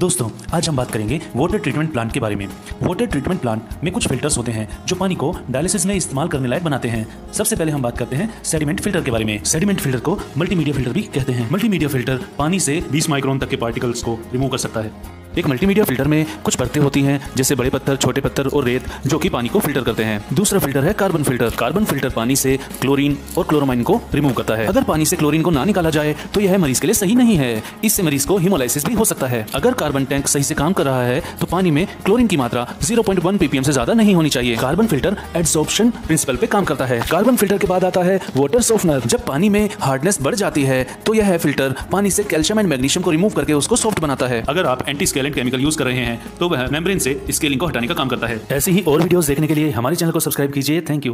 दोस्तों, आज हम बात करेंगे वाटर ट्रीटमेंट प्लांट के बारे में। वाटर ट्रीटमेंट प्लांट में कुछ फिल्टर्स होते हैं, जो पानी को डायलिसिस में इस्तेमाल करने लायक बनाते हैं। सबसे पहले हम बात करते हैं सेडिमेंट फ़िल्टर के बारे में। सेडिमेंट फ़िल्टर को मल्टीमीडिया फ़िल्टर भी कहते हैं। मल्टीमीडिया फ़िल्टर पानी से 20 माइक्रोन तक के पार्टिकल्स को रिमूव कर सकता है। एक मल्टीमीडिया फ़िल्टर में कुछ परतें होती हैं, जैसे बड़े पत्थर, छोटे पत्थर और रेत, जो कि पानी को फ़िल्टर करते हैं। दूसरा फ़िल्टर है कार्बन फ़िल्टर कार्बन फ़िल्टर पानी से क्लोरीन और क्लोरोमाइन को रिमूव करता है। अगर पानी से क्लोरीन को ना निकाला जाए तो यह मरीज़ के लिए सही नहीं है। इससे मरीज़ को हिमोलाइसिस भी हो सकता है। अगर कार्बन टैंक सही से काम कर रहा है तो पानी में क्लोरीन की मात्रा 0.1 पीपीएम से ज़्यादा नहीं होनी चाहिए। कार्बन फ़िल्टर एड्सॉर्प्शन प्रिंसिपल पे काम करता है। कार्बन फ़िल्टर के बाद आता है वाटर सॉफ्टनर जब पानी में हार्डनेस बढ़ जाती है तो यह फ़िल्टर पानी से कैल्शियम एंड मैग्नीशियम को रिमूव करके उसको सॉफ्ट बनाता है। अगर आप एंटी स्केलेंट केमिकल यूज़ कर रहे हैं तो वह मेम्ब्रेन से स्केलिंग को हटाने का काम करता है। ऐसी ही और वीडियोस देखने के लिए हमारे चैनल को सब्सक्राइब कीजिए। Thank you